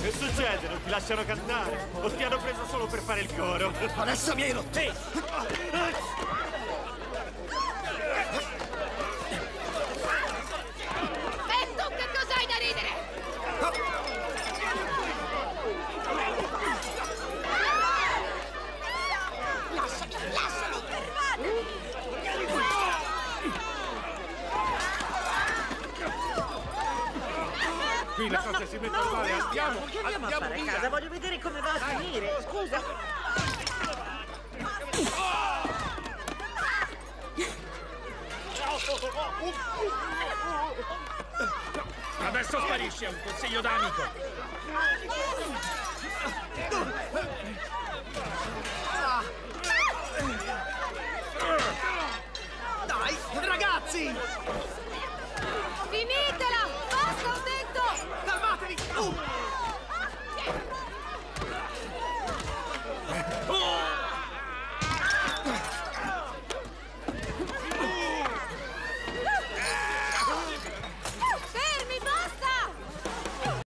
Che succede? Non ti lasciano cantare? O ti hanno preso solo per fare il coro? Adesso mi hai rotto! Sì. Qui le cose si mettono male, andiamo! Che andiamo a fare a via. casa? Voglio vedere come va a finire. Scusa. Adesso sparisci, è un consiglio d'amico! Oh!